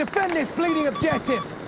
Defend this bleeding objective!